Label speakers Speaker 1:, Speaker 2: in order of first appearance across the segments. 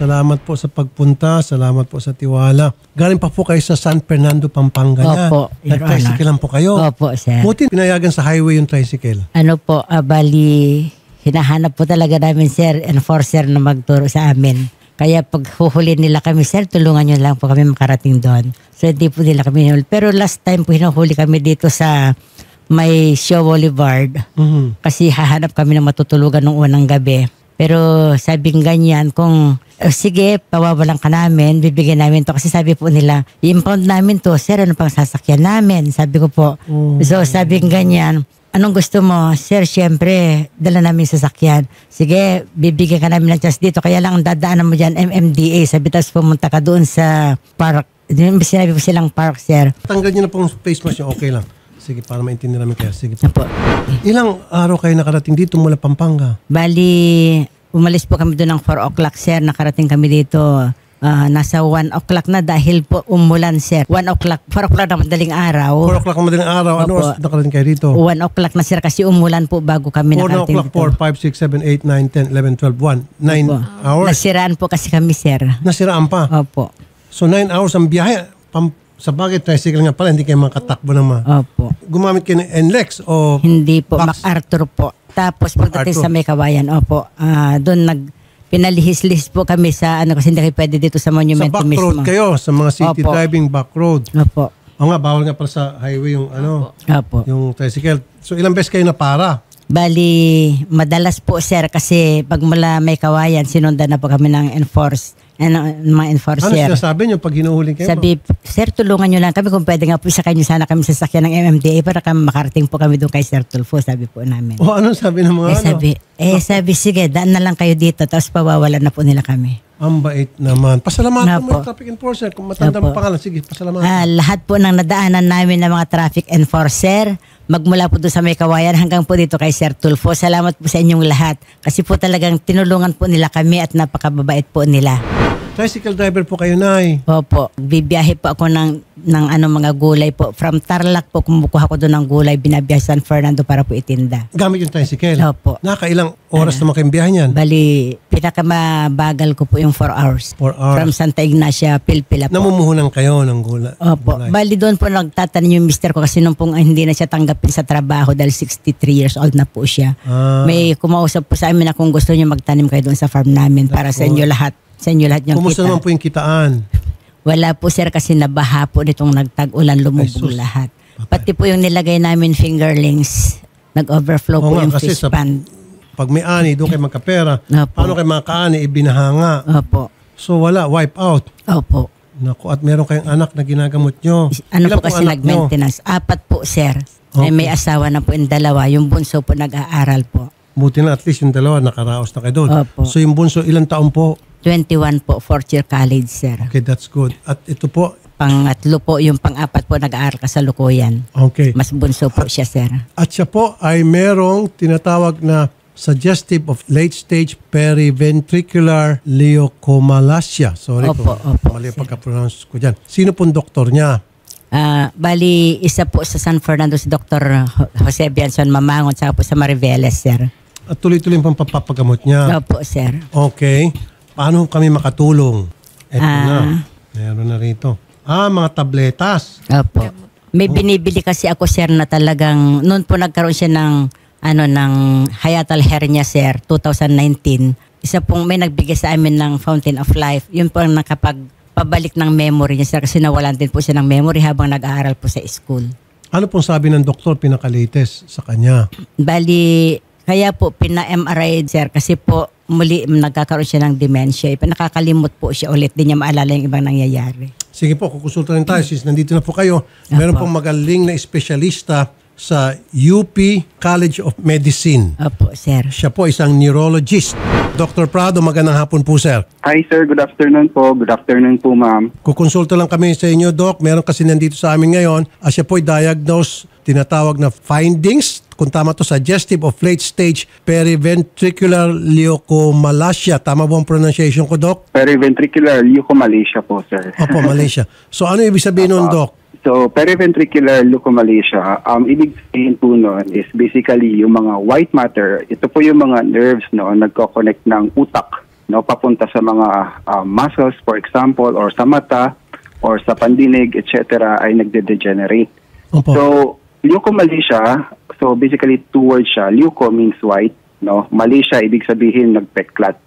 Speaker 1: Salamat po sa pagpunta. Salamat po sa tiwala. Galing pa po kayo sa San Fernando, Pampanga na.
Speaker 2: Opo,
Speaker 1: Nag-tricycle lang po kayo.
Speaker 2: Opo, sir.
Speaker 1: Buti pinayagan sa highway yung tricycle.
Speaker 2: Ano po, bali, hinahanap po talaga namin, sir, enforcer na magturo sa amin. Kaya pag huhuli nila kami, sir, tulungan nyo lang po kami makarating doon. So, hindi po nila kami hinuli. Pero last time po hinuhuli kami dito sa may Show Boulevard.
Speaker 1: Mhm.
Speaker 2: Kasi hahanap kami ng matutulugan nung unang gabi. Pero sabing ganyan, kung "Eh, sige, pawawalan ka namin, bibigyan namin to. Kasi sabi po nila, i-impound namin to, sir, ano pang sasakyan namin? Sabi ko po.
Speaker 1: Oh.
Speaker 2: So sabing ganyan, anong gusto mo? Sir, syempre, dala namin sasakyan. Sige, bibigyan ka namin ng chance dito. Kaya lang ang dadaanan mo dyan, MMDA. Sabi, tapos pumunta ka doon sa park. Sinabi po silang park, sir.
Speaker 1: Tanggal niyo na pong face mask niyo. Okay lang. Sige, para maintindihan namin kayo. Sige po.
Speaker 2: Apo.
Speaker 1: Ilang araw kayo nakarating dito mula Pampanga?
Speaker 2: Bali, umalis po kami doon ng 4 o'clock, sir. Nakarating kami dito. ah, nasa 1 o'clock na dahil po umulan, sir. 1 o'clock, 4 o'clock na madaling
Speaker 1: 4
Speaker 2: araw.
Speaker 1: o'clock ng madaling araw. Ano
Speaker 2: Opo.
Speaker 1: oras nakarating kayo dito?
Speaker 2: 1 o'clock na, sir, kasi umulan po bago kami
Speaker 1: 4
Speaker 2: nakarating
Speaker 1: o'clock,
Speaker 2: dito.
Speaker 1: 4, 5, 6, 7, 8, 9, 10, 11, 12, 1. 9
Speaker 2: Opo.
Speaker 1: hours.
Speaker 2: Nasiraan po kasi kami, sir.
Speaker 1: Nasiraan pa.
Speaker 2: Opo.
Speaker 1: So 9 hours ang biyahe. Pam, sa bagay, tricycle nga pala, hindi kayo makatakbo naman.
Speaker 2: Opo.
Speaker 1: Gumamit kayo ng NLEX o
Speaker 2: Hindi po,
Speaker 1: Box.
Speaker 2: MacArthur po. Tapos pagdating
Speaker 1: MacArthur.
Speaker 2: sa may kawayan, opo, ah, doon nag pinalihis-lihis po kami sa ano kasi hindi kayo pwede dito sa
Speaker 1: sa
Speaker 2: monument
Speaker 1: back
Speaker 2: mismo.
Speaker 1: road kayo, sa mga city
Speaker 2: Opo.
Speaker 1: driving back road.
Speaker 2: Opo.
Speaker 1: O nga, bawal nga pala sa highway yung ano,
Speaker 2: Opo.
Speaker 1: yung tricycle. So ilang beses kayo na para?
Speaker 2: Bali, madalas po sir kasi pag mula may kawayan, sinundan na po kami ng enforce, ano, mga
Speaker 1: Ano
Speaker 2: enforcer.
Speaker 1: sinasabi nyo pag hinuhuli kayo?
Speaker 2: Sabi, sir, tulungan nyo lang kami kung pwede nga po isa kayo sana kami sa sakyan ng MMDA para kami makarating po kami doon kay Sir Tulfo, sabi po namin.
Speaker 1: o anong sabi ng mga
Speaker 2: eh
Speaker 1: ano?
Speaker 2: sabi, eh sabi, sige, daan na lang kayo dito, tapos pawawalan na po nila kami.
Speaker 1: Ang bait naman. Pasalamatan mo
Speaker 2: Napo.
Speaker 1: yung traffic enforcer. Kung matanda mo
Speaker 2: Napo.
Speaker 1: pangalan, sige, pasalamatan.
Speaker 2: Ah, lahat po ng nadaanan namin ng mga traffic enforcer, magmula po doon sa may kawayan hanggang po dito kay Sir Tulfo. Salamat po sa inyong lahat. Kasi po talagang tinulungan po nila kami at napakababait po nila.
Speaker 1: Tricycle driver po kayo, Nay.
Speaker 2: Opo, bibiyahe po ako ng, ng ano, mga gulay po. From Tarlac po, kumukuha ko doon ng gulay, binabiyahe sa San Fernando para po itinda.
Speaker 1: Gamit yung tricycle.
Speaker 2: Opo.
Speaker 1: Nakailang oras naman kayong biyahe niyan?
Speaker 2: Bali, pinakamabagal ko po yung 4 hours.
Speaker 1: 4 hours.
Speaker 2: From Santa Ignacia, Pilpila po.
Speaker 1: Namumuhunan kayo ng gula.
Speaker 2: Opo.
Speaker 1: gulay.
Speaker 2: Bali doon po nagtatanim yung mister ko kasi nung pong ah, hindi na siya tanggapin sa trabaho dahil 63 years old na po siya.
Speaker 1: Ah.
Speaker 2: May kumausap po sa amin na kung gusto niyo magtanim kayo doon sa farm namin para sa inyo lahat. Sa inyo lahat yung
Speaker 1: Kumusta
Speaker 2: kita.
Speaker 1: naman po yung kitaan?
Speaker 2: Wala po sir kasi nabaha po nitong nagtag-ulan lumubog lahat. Pati po yung nilagay namin fingerlings, nag-overflow po
Speaker 1: nga,
Speaker 2: yung
Speaker 1: kasi
Speaker 2: fish
Speaker 1: sa-
Speaker 2: pan.
Speaker 1: Pag may ani, doon kayo magkapera.
Speaker 2: Opo.
Speaker 1: Paano kayo makakaani? Ibinahanga.
Speaker 2: Opo.
Speaker 1: So wala, wipe out.
Speaker 2: Opo.
Speaker 1: Naku, at meron kayong anak na ginagamot nyo.
Speaker 2: Ano
Speaker 1: Ilan
Speaker 2: po kasi nag-maintenance? Apat po sir. Ay,
Speaker 1: Okay.
Speaker 2: may asawa na po yung dalawa. Yung bunso po nag-aaral po.
Speaker 1: Buti na at least yung dalawa nakaraos na kayo doon.
Speaker 2: Opo.
Speaker 1: So yung bunso, ilang taon po?
Speaker 2: 21 po, fourth year college sir.
Speaker 1: Okay, that's good. At ito po,
Speaker 2: Pangatlo po, yung pang-apat po nag-aaral ka sa Lukuyan.
Speaker 1: okay.
Speaker 2: Mas bunso po siya sir.
Speaker 1: At siya po ay merong tinatawag na suggestive of late-stage periventricular leukomalacia. Sorry
Speaker 2: Opo,
Speaker 1: kung
Speaker 2: opo,
Speaker 1: mali ang
Speaker 2: sir.
Speaker 1: pagka-pronounce ko dyan. Sino pong doktor niya?
Speaker 2: Ah, bali, isa po sa San Fernando si Dr. Ho- Jose Bianson Mamangon, saka po sa Mariveles, sir.
Speaker 1: At tuloy-tuloy pang papapagamot niya.
Speaker 2: Opo, sir.
Speaker 1: Okay. Paano kami makatulong? Ito
Speaker 2: Ah.
Speaker 1: na. Meron na rito. Ah, mga tabletas.
Speaker 2: Opo. May binibili kasi ako, sir, na talagang, noon po nagkaroon siya ng, ano, ng hiatal hernia, sir, 2019. Isa pong may nagbigay sa amin ng Fountain of Life. Yun po ang nakapag pabalik ng memory niya, sir, kasi nawalan din po siya ng memory habang nag-aaral po sa school.
Speaker 1: Ano pong sabi ng doktor pinaka-latest sa kanya?
Speaker 2: Bali, kaya po pina-MRI sir kasi po muli nagkakaroon siya ng dementia. Ipa- Nakakalimot po siya ulit. Di niya maalala yung ibang nangyayari.
Speaker 1: Sige po, kukonsulta rin tayo since nandito na po kayo. Meron
Speaker 2: Apo.
Speaker 1: pong magaling na espesyalista sa UP College of Medicine.
Speaker 2: Opo, sir.
Speaker 1: Siya po isang neurologist. Dr. Prado, magandang hapon po, sir.
Speaker 3: Hi sir, good afternoon po. Good afternoon po ma'am.
Speaker 1: Kukonsulta lang kami sa inyo, Doc. Meron kasi nandito sa amin ngayon. At siya po ay diagnose, tinatawag na findings, kung tama to, suggestive of late-stage periventricular leukomalacia. Tama po ang pronunciation ko, Doc?
Speaker 3: Periventricular leukomalacia po sir.
Speaker 1: Opo, Malaysia. So ano ibig sabihin nun, Doc?
Speaker 3: So periventricular leukomalacia, um, ibig sabihin po noon is basically yung mga white matter. Ito po yung mga nerves no, nagko-connect ng utak no, papunta sa mga um, muscles, for example, or sa mata, or sa pandinig, etc., ay nagde-degenerate.
Speaker 1: Opo.
Speaker 3: So, leukomalacia, so basically two words siya. Leuko means white, no? Malaysia ibig sabihin nagpeklat.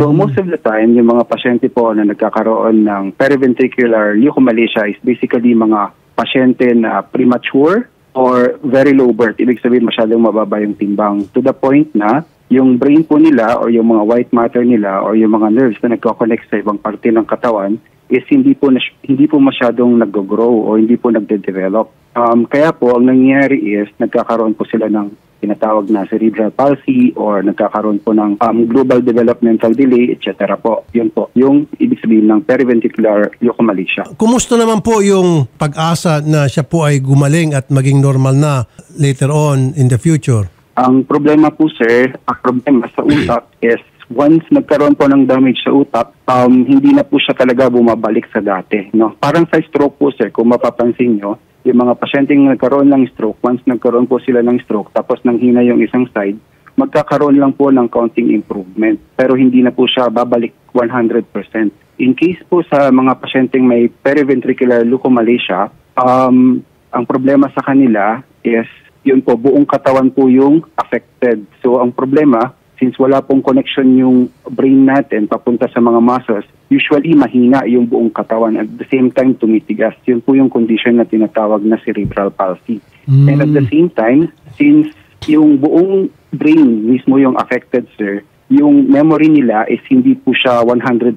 Speaker 3: So most of the time, yung mga pasyente po na nagkakaroon ng periventricular leukomalacia is basically mga pasyente na premature or very low birth. Ibig sabihin masyadong mababa yung timbang to the point na yung brain po nila or yung mga white matter nila or yung mga nerves na nagko-connect sa ibang parte ng katawan is hindi po hindi po masyadong nag-grow o hindi po nagde-develop. Um, kaya po ang nangyayari is nagkakaroon po sila ng tinatawag na cerebral palsy or nagkakaroon po ng um, global developmental delay, etc. po. Yun po, yung ibig sabihin ng periventricular leukomalacia.
Speaker 1: Kumusta naman po yung pag-asa na siya po ay gumaling at maging normal na later on in the future?
Speaker 3: Ang problema po sir, ang problema sa utak is once nagkaroon po ng damage sa utak, um, hindi na po siya talaga bumabalik sa dati. No? Parang sa stroke po sir, kung mapapansin nyo, yung mga pasyenteng nagkaroon ng stroke, once nagkaroon po sila ng stroke, tapos nanghina yung isang side, magkakaroon lang po ng counting improvement. Pero hindi na po siya babalik 100%. In case po sa mga pasyenteng may periventricular leukomalacia, um, ang problema sa kanila is yun po, buong katawan po yung affected. So ang problema, since wala pong connection yung brain natin papunta sa mga muscles, usually mahina yung buong katawan at the same time tumitigas. Yun po yung condition na tinatawag na cerebral palsy. And at the same time, since yung buong brain mismo yung affected, sir, yung memory nila is hindi po siya 100%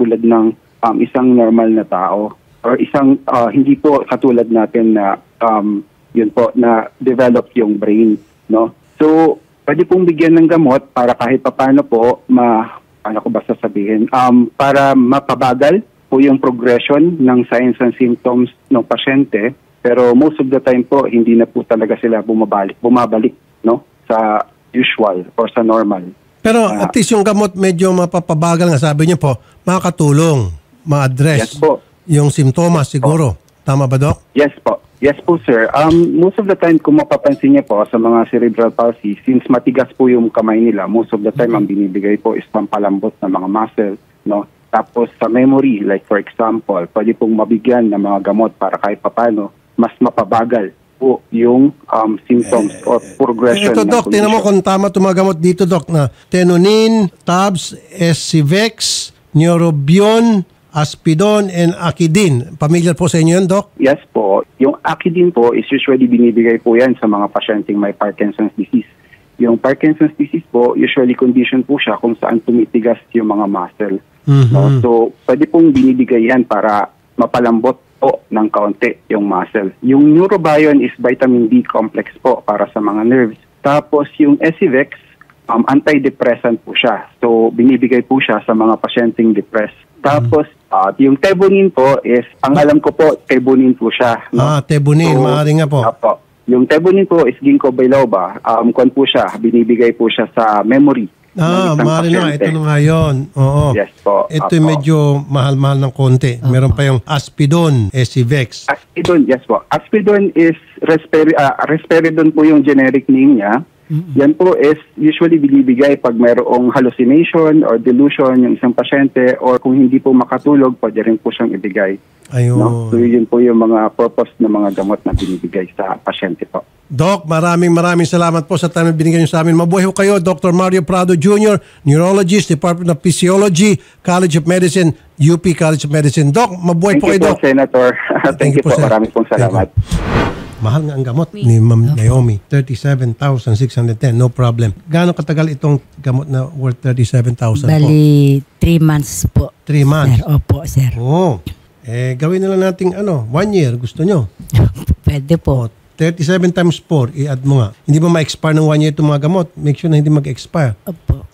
Speaker 3: tulad ng um, isang normal na tao or isang uh, hindi po katulad natin na um, yun po na develop yung brain no so pwede pong bigyan ng gamot para kahit papaano po ma ano ko ba sasabihin um, para mapabagal po yung progression ng signs and symptoms ng pasyente pero most of the time po hindi na po talaga sila bumabalik bumabalik no sa usual or sa normal
Speaker 1: Pero
Speaker 3: Ah.
Speaker 1: at least yung gamot medyo mapapabagal nga sabi niyo po, makakatulong, ma-address
Speaker 3: Yes po.
Speaker 1: yung simptomas siguro. Tama ba, Doc?
Speaker 3: Yes po. Yes po, sir. Um, most of the time, kung mapapansin niyo po sa mga cerebral palsy, since matigas po yung kamay nila, most of the time ang binibigay po is pampalambot ng mga muscle, no? Tapos sa memory, like for example, pwede pong mabigyan ng mga gamot para kahit papano, mas mapabagal po yung um, symptoms or progression.
Speaker 1: Ito,
Speaker 3: ng
Speaker 1: Doc, tinan mo kung tama tumagamot dito, Doc, na Tenonin, Tabs, Esivex, Neurobion, Aspidon, and Akidin. Familiar po sa inyo yan, Doc?
Speaker 3: Yes po. Yung Akidin po is usually binibigay po yan sa mga pasyenteng may Parkinson's disease. Yung Parkinson's disease po, usually condition po siya kung saan tumitigas yung mga muscle.
Speaker 1: Mhm.
Speaker 3: No? So, pwede pong binibigay yan para mapalambot po ng kaunti yung muscle. Yung Neurobion is vitamin D complex po para sa mga nerves. Tapos yung Esivex, um, antidepressant po siya. So, binibigay po siya sa mga pasyenteng depressed. Tapos, ah, yung Tebonin po is, ang alam ko po, Tebonin po siya. no?
Speaker 1: Ah, Tebonin,
Speaker 3: So,
Speaker 1: maaari nga po.
Speaker 3: Apo. Yung Tebonin po is ginkgo biloba. Um, kwan po siya, binibigay po siya sa memory.
Speaker 1: Ah, maaari na. Ito na nga yun. Oo.
Speaker 3: Yes po.
Speaker 1: Ito
Speaker 3: Apo.
Speaker 1: yung medyo mahal-mahal ng konti. Meron pa yung Aspidon, Esivex.
Speaker 3: Aspidon, yes po. Aspidon is respiri- ah, risperidone po yung generic name niya. Yan po is usually binibigay pag mayroong hallucination or delusion yung isang pasyente or kung hindi po makatulog, pwede rin po siyang ibigay.
Speaker 1: Ayun.
Speaker 3: No? So yun po yung mga purpose ng mga gamot na binibigay sa pasyente po.
Speaker 1: Doc, maraming maraming salamat po sa time na binigyan niyo sa amin. Mabuhay ho kayo, Dr. Mario Prado Jr., Neurologist, Department of Physiology, College of Medicine, UP College of Medicine. Doc, mabuhay
Speaker 3: Thank
Speaker 1: po kayo,
Speaker 3: po,
Speaker 1: Doc.
Speaker 3: Senator. Thank, you po.
Speaker 1: sir.
Speaker 3: Maraming pong
Speaker 1: Thank
Speaker 3: salamat.
Speaker 1: Mahal nga ang gamot ni Ma'am Naomi. 37,610. No problem. Gaano katagal itong gamot na worth 37,000 po?
Speaker 2: Bali, three months po.
Speaker 1: Three months.
Speaker 2: Sir, opo, sir.
Speaker 1: Oo. Eh, gawin na lang nating ano, one year. Gusto nyo?
Speaker 2: Pwede po.
Speaker 1: O, 37 times 4, i-add mo nga. Hindi ba ma-expire ng one year itong mga gamot? Make sure na hindi mag-expire.
Speaker 2: Opo.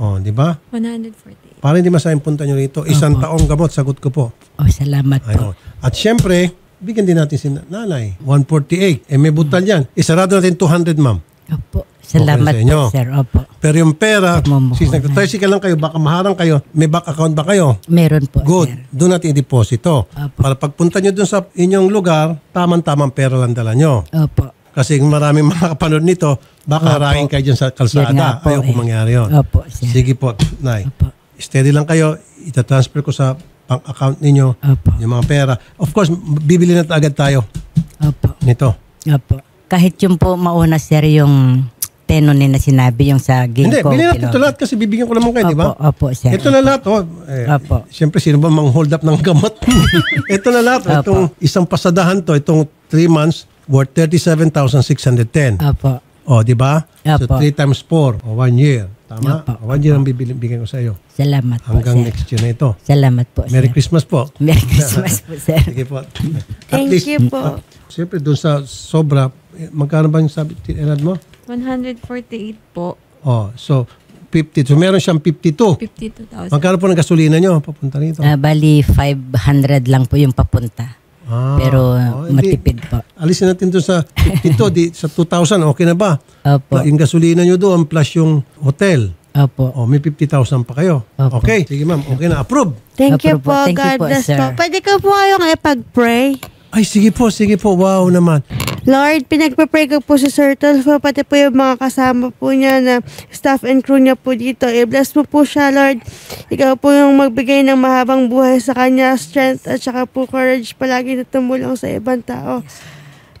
Speaker 1: O, di ba?
Speaker 4: 148.
Speaker 1: Para hindi masayang punta nyo rito. Isang taong gamot, sagot ko po.
Speaker 2: Oh, salamat po.
Speaker 1: Ayun. At syempre, bigyan din natin si nanay. 148. Eh, may butal yan. Isarado natin 200, ma'am.
Speaker 2: Opo. Salamat
Speaker 1: Okay
Speaker 2: po, sir. Opo.
Speaker 1: Pero yung pera,
Speaker 2: Mamuhunan.
Speaker 1: since nagtatricycle lang kayo, baka maharang kayo, may bank account ba kayo?
Speaker 2: Meron po,
Speaker 1: Good.
Speaker 2: sir.
Speaker 1: Doon natin i-deposito.
Speaker 2: Apo.
Speaker 1: Para pagpunta nyo doon sa inyong lugar, tamang-tamang pera lang dala nyo.
Speaker 2: Opo.
Speaker 1: Kasi kung maraming makakapanood nito, baka
Speaker 2: Opo.
Speaker 1: harain kayo dyan sa kalsada.
Speaker 2: po
Speaker 1: Ayaw
Speaker 2: eh.
Speaker 1: mangyari yun.
Speaker 2: Opo, sir.
Speaker 1: Sige po, Nay.
Speaker 2: Opo.
Speaker 1: steady lang kayo. Ita-transfer ko sa bank account ninyo
Speaker 2: Opo.
Speaker 1: yung mga pera. Of course, bibili na agad tayo
Speaker 2: Opo.
Speaker 1: nito.
Speaker 2: Opo. Kahit yung po mauna sir yung tenon na sinabi yung sa
Speaker 1: Hindi,
Speaker 2: ginkgo.
Speaker 1: bilhin natin ito lahat kasi bibigyan ko naman kayo, di ba?
Speaker 2: Opo, opo, sir.
Speaker 1: Ito na lahat, oh. Eh,
Speaker 2: Opo.
Speaker 1: Siyempre, sino ba mang hold up ng gamot? ito na lahat.
Speaker 2: Opo.
Speaker 1: Itong isang pasadahan to, itong 3 months, worth 37,610.
Speaker 2: Opo.
Speaker 1: Oh, di ba? So,
Speaker 2: Opo.
Speaker 1: 3 times 4, o 1 year. Tama?
Speaker 2: Opo.
Speaker 1: O, 1 year ang bibili, bigyan ko sa iyo.
Speaker 2: Salamat po,
Speaker 1: Hanggang
Speaker 2: sir.
Speaker 1: next year na ito.
Speaker 2: Salamat po,
Speaker 1: Merry
Speaker 2: sir.
Speaker 1: Christmas po.
Speaker 2: Merry Christmas po, sir.
Speaker 1: Sige po.
Speaker 4: Thank you po.
Speaker 1: Siyempre, doon sa sobra, eh, magkano ba yung sabi, tinad mo?
Speaker 4: 148 po.
Speaker 1: Oh, so, 50. So, meron siyang 52.
Speaker 4: 52,000.
Speaker 1: Magkano po ng gasolina nyo papunta rito?
Speaker 2: Ah, bali, 500 lang po yung papunta.
Speaker 1: Ah,
Speaker 2: Pero
Speaker 1: oh, hindi.
Speaker 2: matipid po.
Speaker 1: Alisin natin doon sa 52, di, sa 2,000, okay na ba?
Speaker 2: Opo.
Speaker 1: Yung gasolina nyo doon plus yung hotel.
Speaker 2: Opo.
Speaker 1: Oh, may 50,000 pa kayo.
Speaker 2: Opo.
Speaker 1: Okay, sige ma'am, okay na, approve.
Speaker 4: Thank you
Speaker 2: Approve
Speaker 4: po.
Speaker 2: po. Thank you
Speaker 4: God
Speaker 2: po,
Speaker 4: bless
Speaker 2: sir.
Speaker 4: po. Pwede ko po kayong ipag-pray.
Speaker 1: Ay, sige po, sige po, wow naman.
Speaker 4: Lord, pinagpa-pray ko po si Sir Tulfo, pati po yung mga kasama po niya na staff and crew niya po dito. I-bless mo po siya, Lord. Ikaw po yung magbigay ng mahabang buhay sa kanya, strength at saka po courage palagi na tumulong sa ibang tao.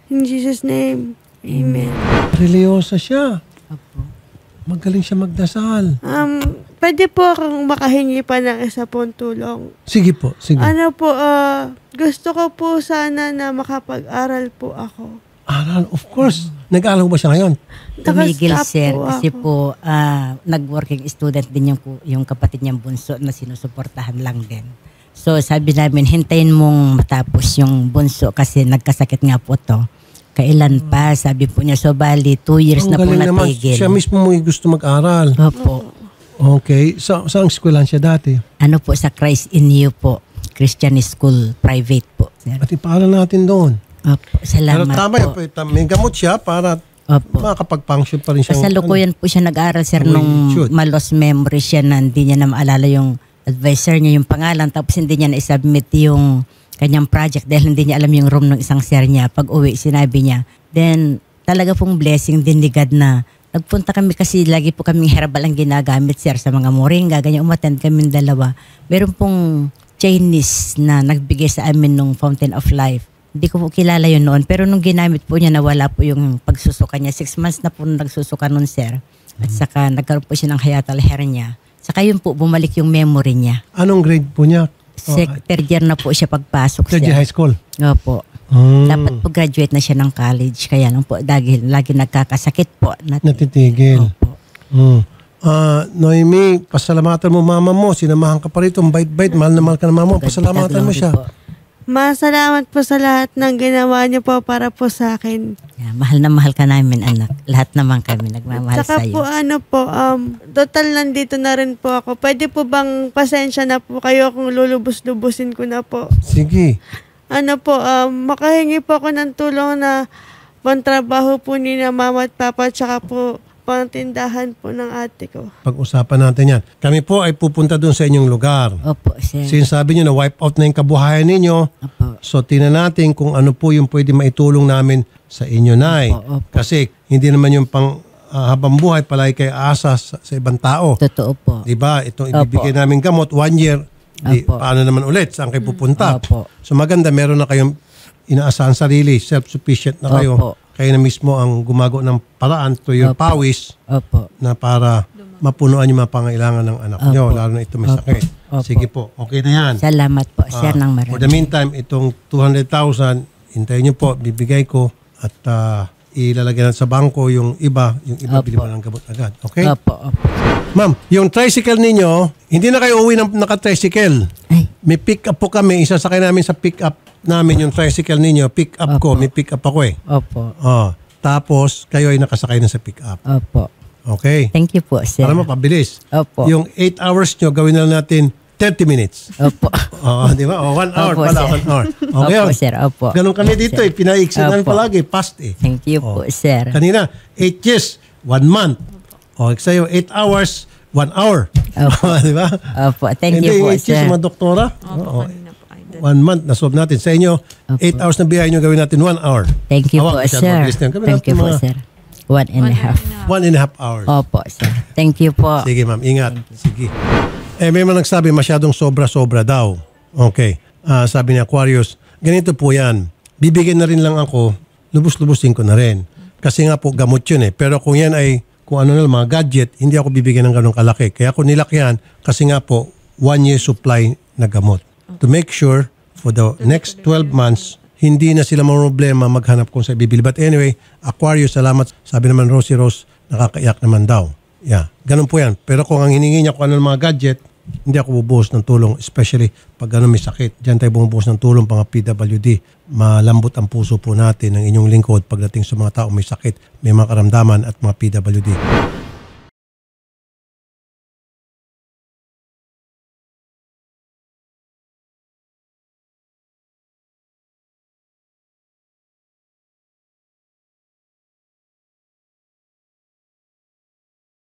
Speaker 4: In Jesus' name, Amen.
Speaker 1: Religyosa siya. Magaling siya magdasal.
Speaker 4: Um, pwede po akong makahingi pa ng isa pong tulong.
Speaker 1: Sige po, sige.
Speaker 4: Ano po, ah, gusto ko po sana na makapag-aral po ako.
Speaker 1: Aral, of course. Nag-aaral ba siya ngayon?
Speaker 2: Tumigil,
Speaker 4: Naka-stop
Speaker 2: sir.
Speaker 4: po
Speaker 2: Kasi
Speaker 4: ako.
Speaker 2: po, ah, nag-working student din yung, yung kapatid niyang bunso na sinusuportahan lang din. So, sabi namin, hintayin mong matapos yung bunso kasi nagkasakit nga po to. Kailan pa? Sabi po niya, so bali, two years
Speaker 1: Ang
Speaker 2: na po
Speaker 1: galing naman.
Speaker 2: natigil.
Speaker 1: Siya mismo mo gusto mag-aral.
Speaker 2: Opo.
Speaker 1: Okay. Sa saan eskwelahan siya dati?
Speaker 2: Ano po sa Christ in You po. Christian School, private po. Sir.
Speaker 1: At ipaaral natin doon.
Speaker 2: Opo, salamat
Speaker 1: Pero tama
Speaker 2: po.
Speaker 1: yun. May gamot siya para
Speaker 2: Opo.
Speaker 1: makakapag-function pa rin siya.
Speaker 2: Kasalukuyan po siya nag-aaral, sir, nung malos memory siya na hindi niya na maalala yung advisor niya, yung pangalan, tapos hindi niya na-submit yung kanyang project dahil hindi niya alam yung room ng isang sir niya. Pag uwi, sinabi niya. Then, talaga pong blessing din ni God na nagpunta kami kasi lagi po kaming herbal ang ginagamit, sir, sa mga moringa, ganyan, umattend kami dalawa. Meron pong Chinese na nagbigay sa amin nung Fountain of Life. Hindi ko po kilala yun noon. Pero nung ginamit po niya, nawala po yung pagsusuka niya. Six months na po nagsusuka noon, sir. At saka nagkaroon po siya ng hiatal hernia. Saka yun po, bumalik yung memory niya.
Speaker 1: Anong grade po niya?
Speaker 2: Sec- third year na po siya pagpasok,
Speaker 1: Third year
Speaker 2: sir.
Speaker 1: high school.
Speaker 2: Opo.
Speaker 1: Hmm.
Speaker 2: Dapat po graduate na siya ng college. Kaya lang po, lagi, lagi nagkakasakit po. Nat-
Speaker 1: Natitigil.
Speaker 2: Opo.
Speaker 1: Hmm. Ah, Noemi, pasalamatan mo mama mo. Sinamahan ka pa rito. Ang bait-bait. Mahal na mahal ka ng mama mo. Pasalamatan mo siya.
Speaker 2: po.
Speaker 4: Masalamat po sa lahat ng ginawa niyo po para po sa akin.
Speaker 2: Yeah, mahal na mahal ka namin, anak. Lahat naman kami nagmamahal
Speaker 4: Saka
Speaker 2: sa'yo.
Speaker 4: po ano po, um, total nandito na rin po ako. Pwede po bang pasensya na po kayo kung lulubos-lubusin ko na po.
Speaker 1: Sige.
Speaker 4: Ano po, um, makahingi po ako ng tulong na pantrabaho po ni na mama at papa tsaka po pangtindahan po ng ate ko.
Speaker 1: Pag-usapan natin yan. Kami po ay pupunta doon sa inyong lugar.
Speaker 2: Opo, sir.
Speaker 1: Sinasabi niyo na wipe out na yung kabuhayan ninyo.
Speaker 2: Opo.
Speaker 1: So, tingnan natin kung ano po yung pwede maitulong namin sa inyo, Nay.
Speaker 2: Opo, opo.
Speaker 1: Kasi hindi naman yung pang ah, habang buhay palagi kay asa sa, sa ibang tao.
Speaker 2: Totoo po.
Speaker 1: Di ba? Itong
Speaker 2: Opo.
Speaker 1: ibibigay namin gamot, one year, di,
Speaker 2: Opo.
Speaker 1: paano naman ulit? Saan kayo pupunta?
Speaker 2: Opo.
Speaker 1: So maganda, meron na kayong inaasahan sarili, self-sufficient na kayo.
Speaker 2: Opo.
Speaker 1: Kayo na mismo ang gumago ng paraan to your
Speaker 2: Opo.
Speaker 1: pawis
Speaker 2: Opo.
Speaker 1: na para mapunuan yung mga pangailangan ng anak nyo,
Speaker 2: Opo.
Speaker 1: lalo na ito may
Speaker 2: Opo.
Speaker 1: sakit.
Speaker 2: Opo.
Speaker 1: Sige po, okay na yan.
Speaker 2: Salamat po, sir,
Speaker 1: Ah,
Speaker 2: ng
Speaker 1: For the
Speaker 2: marami.
Speaker 1: meantime, itong 200,000, hintayin nyo po, bibigay ko at ah, ilalagay na sa bangko yung iba, yung iba
Speaker 2: Opo.
Speaker 1: bili mo ng gamot agad. Okay?
Speaker 2: Opo, opo.
Speaker 1: Ma'am, yung tricycle ninyo, hindi na kayo uwi ng naka-tricycle.
Speaker 2: Ay,
Speaker 1: May pick up po kami, isasakay namin sa pick up namin yung tricycle ninyo. Pick up ko,
Speaker 2: Opo.
Speaker 1: may pick up ako eh.
Speaker 2: opo.
Speaker 1: Oh, tapos kayo ay nakasakay na sa pick up.
Speaker 2: Opo.
Speaker 1: Okay?
Speaker 2: Thank you po, sir.
Speaker 1: Para mapabilis.
Speaker 2: Opo.
Speaker 1: Yung 8 hours nyo, gawin na lang natin 30 minutes.
Speaker 2: Opo.
Speaker 1: Oo, di ba? O, 1 hour
Speaker 2: Opo,
Speaker 1: pala,
Speaker 2: sir.
Speaker 1: 1 hour. Okay
Speaker 2: Opo, sir. Opo.
Speaker 1: Ganun kami
Speaker 2: Opo,
Speaker 1: dito
Speaker 2: sir.
Speaker 1: eh. Pinaiksi namin
Speaker 2: Opo.
Speaker 1: palagi. Past eh.
Speaker 2: Thank you
Speaker 1: Oh.
Speaker 2: po, sir.
Speaker 1: Kanina, 8 years, 1 month. O, sa'yo, 8 hours, 1 hour.
Speaker 2: Opo.
Speaker 1: di ba?
Speaker 2: Opo. Thank
Speaker 1: Hindi,
Speaker 2: you po,
Speaker 1: 8 years,
Speaker 2: sir.
Speaker 1: mga doktora. Oo. One month, nasolve natin. Sa inyo,
Speaker 2: Opo.
Speaker 1: 8 hours na biyahe nyo, gawin natin 1 hour.
Speaker 2: Thank you
Speaker 1: Awa,
Speaker 2: po,
Speaker 1: masyado
Speaker 2: sir.
Speaker 1: mabilis na. Gawin
Speaker 2: Thank
Speaker 1: natin
Speaker 2: you po,
Speaker 1: mga
Speaker 2: sir. One and a half.
Speaker 1: One and a half hours.
Speaker 2: Opo, sir. Thank you po.
Speaker 1: Sige ma'am, ingat. Sige. Eh may mga nagsabi masyadong sobra-sobra daw. Okay. Ah, sabi ni Aquarius, ganito po yan. Bibigyan na rin lang ako, lubos-lubusin ko na rin. Kasi nga po gamot yun eh. Pero kung yan ay kung ano na lang, mga gadget, hindi ako bibigyan ng ganong kalaki. Kaya ako nilakyan kasi nga po one year supply na gamot. To make sure for the next 12 months, hindi na sila problema maghanap kung sa bibili. But anyway, Aquarius, salamat. Sabi naman Rosie Rose, nakakaiyak naman daw. Yeah, ganun po yan. Pero kung ang hiningi niya kung ano mga gadget, hindi ako bubuhos ng tulong, especially pag ano may sakit. Diyan tayo bumubuhos ng tulong mga PWD. Malambot ang puso po natin ng inyong lingkod pagdating sa mga tao may sakit, may mga karamdaman at mga PWD.